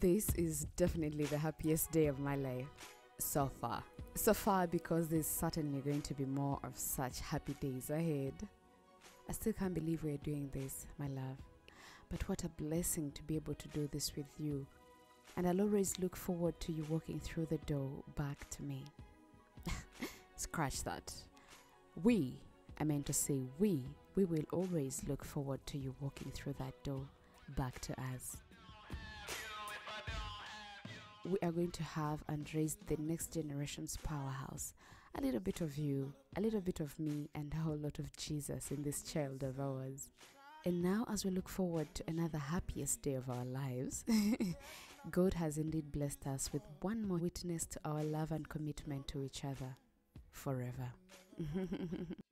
This is definitely the happiest day of my life so far. So far, because there's certainly going to be more of such happy days ahead. I still can't believe we're doing this, my love. But what a blessing to be able to do this with you. And I'll always look forward to you walking through the door back to me. Scratch that. We, I meant to say we, we will always look forward to you walking through that door back to us. We are going to have and raise the next generation's powerhouse. A little bit of you, a little bit of me, and a whole lot of Jesus in this child of ours. And now, as we look forward to another happiest day of our lives, God has indeed blessed us with one more witness to our love and commitment to each other forever.